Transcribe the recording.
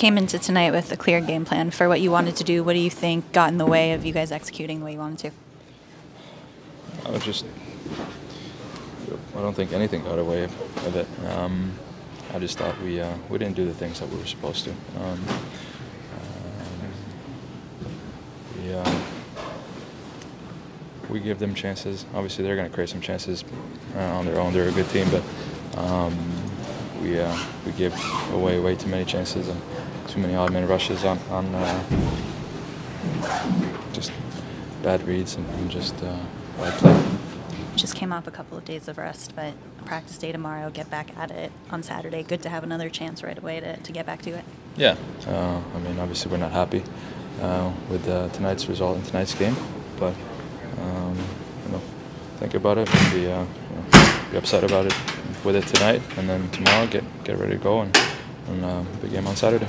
came into tonight with a clear game plan for what you wanted to do. What do you think got in the way of you guys executing the way you wanted to? I was just. I don't think anything got away of it. Um, I just thought we uh, we didn't do the things that we were supposed to. Um, um, we uh, we give them chances. Obviously, they're going to create some chances uh, on their own. They're a good team, but um, we uh, we give away way too many chances and too many odd man rushes on on uh, just bad reads and, and just uh, bad play. Just came off a couple of days of rest, but practice day tomorrow. Get back at it on Saturday. Good to have another chance right away to, to get back to it. Yeah, uh, I mean, obviously we're not happy uh, with uh, tonight's result in tonight's game, but um, you know, think about it, be, uh, you know, be upset about it with it tonight, and then tomorrow get get ready to go and, and uh, big game on Saturday.